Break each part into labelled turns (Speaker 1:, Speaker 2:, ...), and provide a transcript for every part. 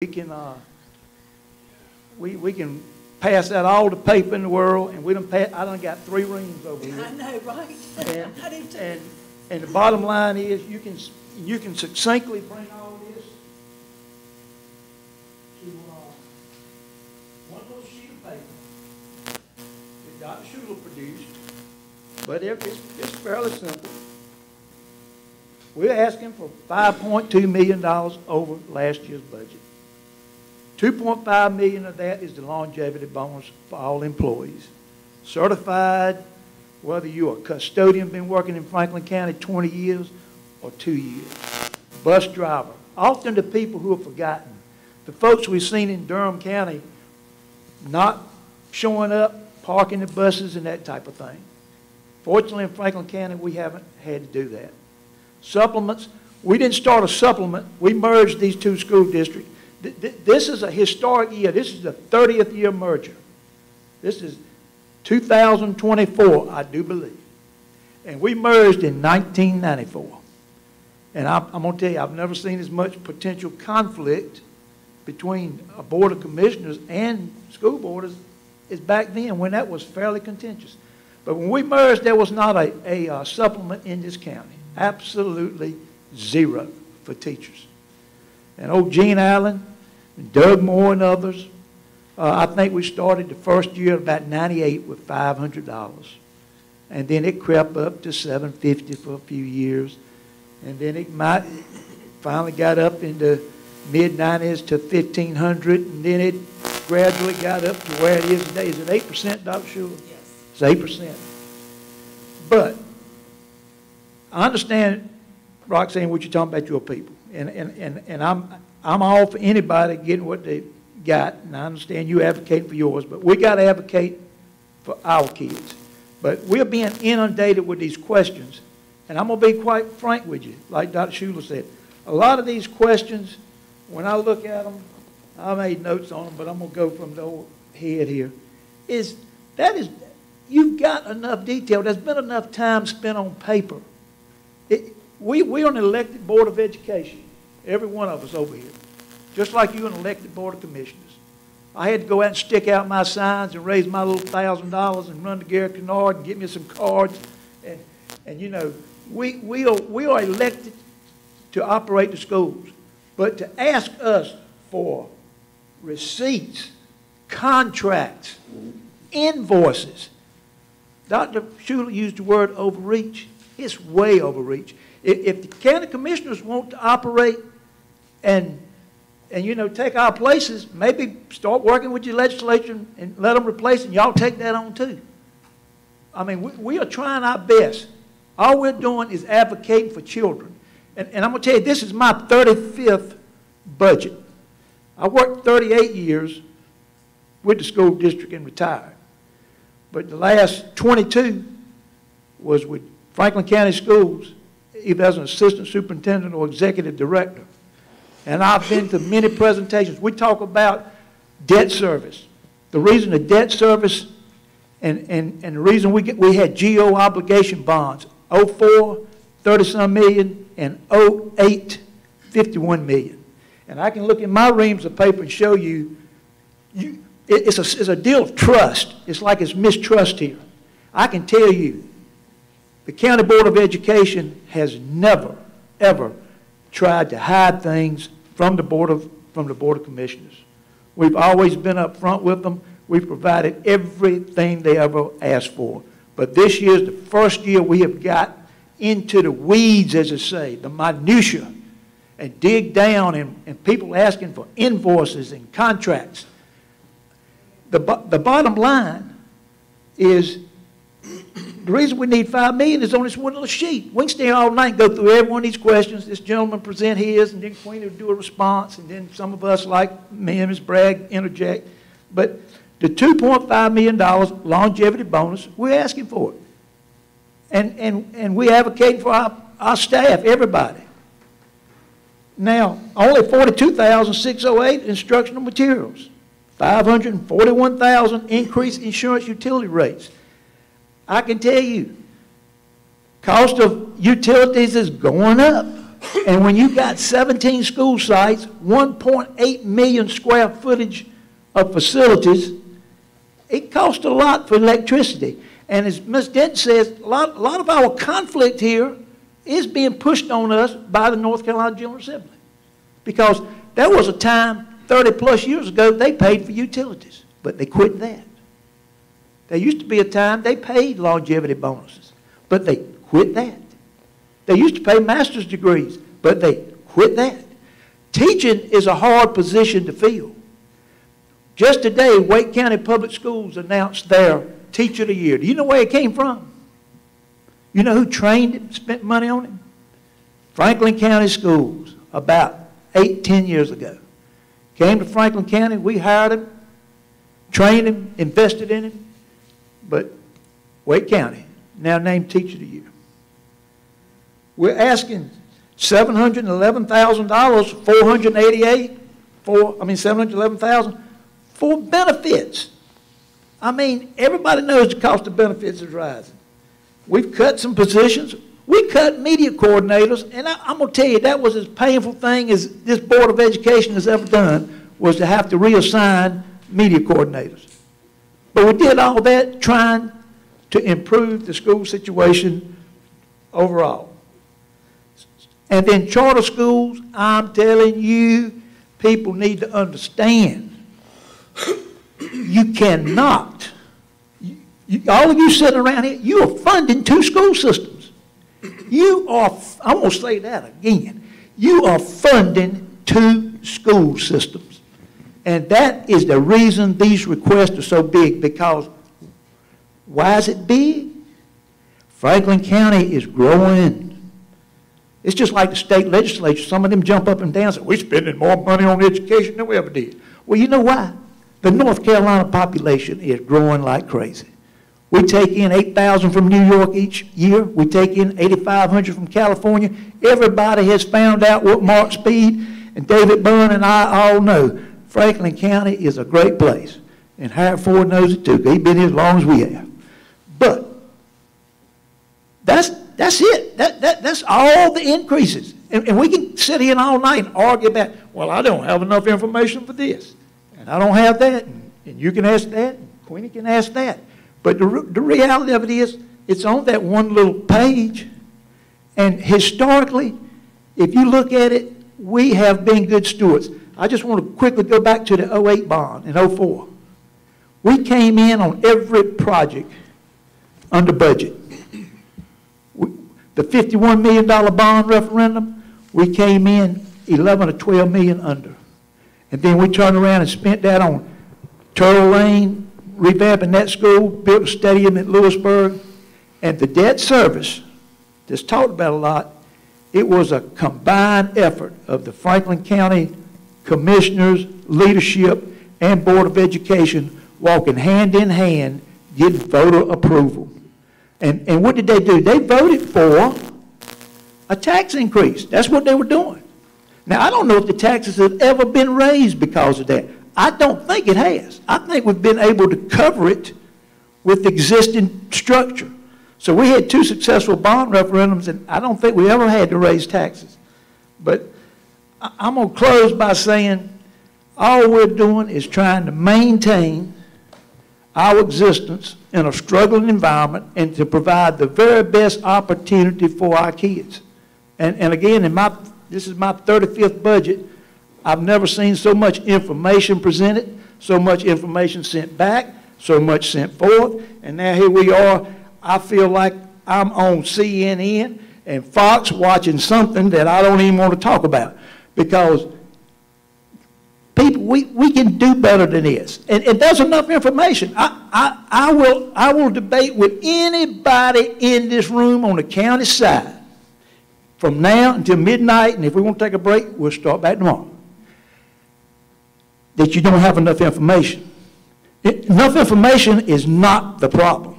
Speaker 1: we can, uh, we, we can pass out all the paper in the world, and we done pa, I done got three reams over here.
Speaker 2: I know, right?
Speaker 1: And,
Speaker 2: I do too.
Speaker 1: and, and the bottom line is, you can, you can succinctly bring all this to, uh, one little sheet of paper that Dr. Schuler produced, but it- it's, it's fairly simple. We're asking for five point two million dollars over last year's budget. Two point five million of that is the longevity bonus for all employees. Certified, whether you're a custodian, been working in Franklin County twenty years or two years. Bus driver, often the people who are forgotten. The folks we've seen in Durham County not showing up, parking the buses and that type of thing. Fortunately, in Franklin County, we haven't had to do that. Supplements, we didn't start a supplement, we merged these two school districts. Th- th- This is a historic year, this is the 30th year merger. This is 2024, I do believe. And we merged in 1994. And I'm, I'm gonna tell you, I've never seen as much potential conflict between a board of commissioners and school board as, back then, when that was fairly contentious. But when we merged, there was not a, a uh, supplement in this county. Absolutely zero for teachers. And old Gene Allen, and Doug Moore and others, uh, I think we started the first year about 98 with $500. And then it crept up to 750 for a few years. And then it might, finally got up into mid-90s to 1,500, and then it gradually got up to where it is today. Is it 8%, Dr. Schuler?
Speaker 2: Yes.
Speaker 1: It's eight percent. But I understand, Roxanne, what you're talking about your people. And, and, and, I'm, I'm all for anybody getting what they got, and I understand you advocate for yours, but we gotta advocate for our kids. But we're being inundated with these questions, and I'm gonna be quite frank with you, like Dr. Schuler said. A lot of these questions, when I look at them, I made notes on them, but I'm gonna go from the old head here, is, that is, you've got enough detail, there's been enough time spent on paper. It, we, we're an elected Board of Education, every one of us over here, just like you an elected Board of Commissioners. I had to go out and stick out my signs and raise my little thousand dollars and run to Gary Kennard and get me some cards. And, and you know, we, we are, we are elected to operate the schools. But to ask us for receipts, contracts, invoices, Dr. Schuler used the word overreach. It's way overreach. If, if the county commissioners want to operate and, and, you know, take our places, maybe start working with your legislature and let them replace, and y'all take that on too. I mean, we, we are trying our best. All we're doing is advocating for children. And, and I'm going to tell you, this is my 35th budget. I worked 38 years with the school district and retired. But the last 22 was with Franklin County Schools, either as an assistant superintendent or executive director. And I've been to many presentations. We talk about debt service. The reason the debt service and, and, and the reason we, get, we had GO obligation bonds, 04, 30-some million, and 08, 51 million. And I can look in my reams of paper and show you, you it- it's, a, it's a deal of trust. It's like it's mistrust here. I can tell you, the County Board of Education has never, ever tried to hide things from the Board of, from the Board of Commissioners. We've always been up front with them. We've provided everything they ever asked for. But this year is the first year we have got into the weeds, as they say, the minutia, and dig down, and, and people asking for invoices and contracts. The, the bottom line is the reason we need five million is on this one little sheet. We can stay all night and go through every one of these questions. This gentleman present his, and then Queen will do a response, and then some of us, like me and Ms. Bragg, interject. But the two point five million dollars longevity bonus, we're asking for it. And, and, and we advocate for our, our staff, everybody. Now, only forty-two thousand six oh eight instructional materials. Five hundred and forty-one thousand increased insurance utility rates. I can tell you, cost of utilities is going up. And when you got 17 school sites, 1.8 million square footage of facilities, it costs a lot for electricity. And as Ms. Dent says, a lot, a lot of our conflict here is being pushed on us by the North Carolina General Assembly. Because there was a time 30 plus years ago they paid for utilities, but they quit that. There used to be a time they paid longevity bonuses, but they quit that. They used to pay master's degrees, but they quit that. Teaching is a hard position to fill. Just today, Wake County Public Schools announced their Teacher of the Year. Do you know where it came from? You know who trained it, spent money on it? Franklin County Schools, about eight, ten years ago. Came to Franklin County, we hired him, trained him, invested in him, but Wake County, now named Teacher of the Year. We're asking $711,000, 488, for, I mean 711,000 for benefits. I mean, everybody knows the cost of benefits is rising. We've cut some positions. We cut media coordinators, and I, am going to tell you, that was as painful thing as this Board of Education has ever done, was to have to reassign media coordinators. But we did all that trying to improve the school situation overall. And then charter schools, I'm telling you, people need to understand. You cannot, you, you, all of you sitting around here, you are funding two school systems. You are, I'm going to say that again. You are funding two school systems. And that is the reason these requests are so big because why is it big? Franklin County is growing it's just like the state legislature. Some of them jump up and down and say, we're spending more money on education than we ever did. Well, you know why? The North Carolina population is growing like crazy. We take in 8,000 from New York each year. We take in 8,500 from California. Everybody has found out what Mark Speed and David Byrne and I all know. Franklin County is a great place. And Harry Ford knows it too. He's been here as long as we have. But that's that's it. That, that, that's all the increases. And, and we can sit here all night and argue about, well, I don't have enough information for this. And I don't have that. And, and you can ask that. And Queenie can ask that. But the, the reality of it is, it's on that one little page. And historically, if you look at it, we have been good stewards. I just want to quickly go back to the 08 bond in 04. We came in on every project under budget the $51 million bond referendum, we came in 11 or 12 million under. And then we turned around and spent that on Terrell Lane, revamping that school, built a stadium at Louisburg, and the debt service that's talked about a lot, it was a combined effort of the Franklin County Commissioners, leadership, and Board of Education walking hand in hand, getting voter approval. And, and what did they do? They voted for a tax increase. That's what they were doing. Now, I don't know if the taxes have ever been raised because of that. I don't think it has. I think we've been able to cover it with existing structure. So we had two successful bond referendums, and I don't think we ever had to raise taxes. But I'm going to close by saying all we're doing is trying to maintain our existence in a struggling environment and to provide the very best opportunity for our kids. And, and again, in my, this is my 35th budget. I've never seen so much information presented, so much information sent back, so much sent forth. And now here we are. I feel like I'm on CNN and Fox watching something that I don't even want to talk about because people, we, we can do better than this. And, and there's enough information. I, I, I, will, I will debate with anybody in this room on the county side from now until midnight, and if we want to take a break, we'll start back tomorrow. That you don't have enough information. It, enough information is not the problem.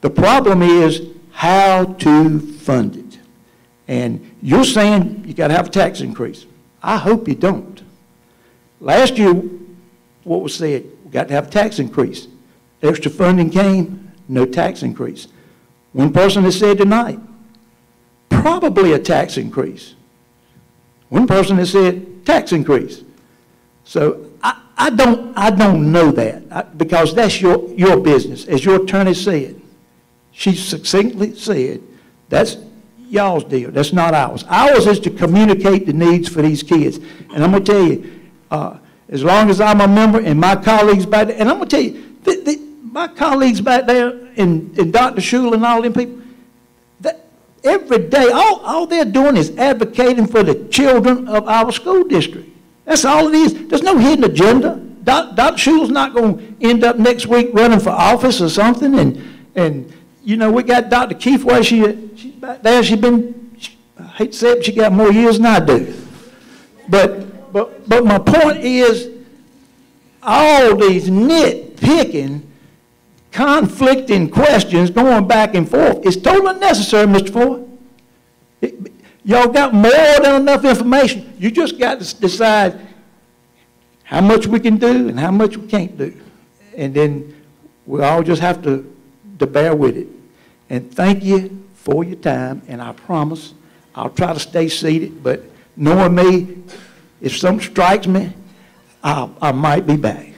Speaker 1: The problem is how to fund it. And you're saying you got to have a tax increase. I hope you don't. Last year, what was said? We got to have a tax increase. Extra funding came, no tax increase. One person has said tonight, probably a tax increase. One person has said tax increase. So I, I don't, I don't know that, I- because that's your, your business, as your attorney said. She succinctly said, that's y'all's deal, that's not ours. Ours is to communicate the needs for these kids. And I'm gonna tell you, uh, as long as I'm a member and my colleagues back there, and I'm gonna tell you, the, the, my colleagues back there and, and Dr. Schul and all them people, that, every day, all, all they're doing is advocating for the children of our school district. That's all it is. There's no hidden agenda. Dr. Schul's not going to end up next week running for office or something. And, and you know, we got Dr. Keith where she, she's back there. She's been, she, I hate to say it, she got more years than I do. But, but, but my point is, all these nitpicking, conflicting questions going back and forth is totally unnecessary, Mr. Ford. Y'all got more than enough information. You just got to decide how much we can do and how much we can't do. And then we all just have to, to bear with it. And thank you for your time, and I promise I'll try to stay seated, but knowing me, if something strikes me, I, I might be back.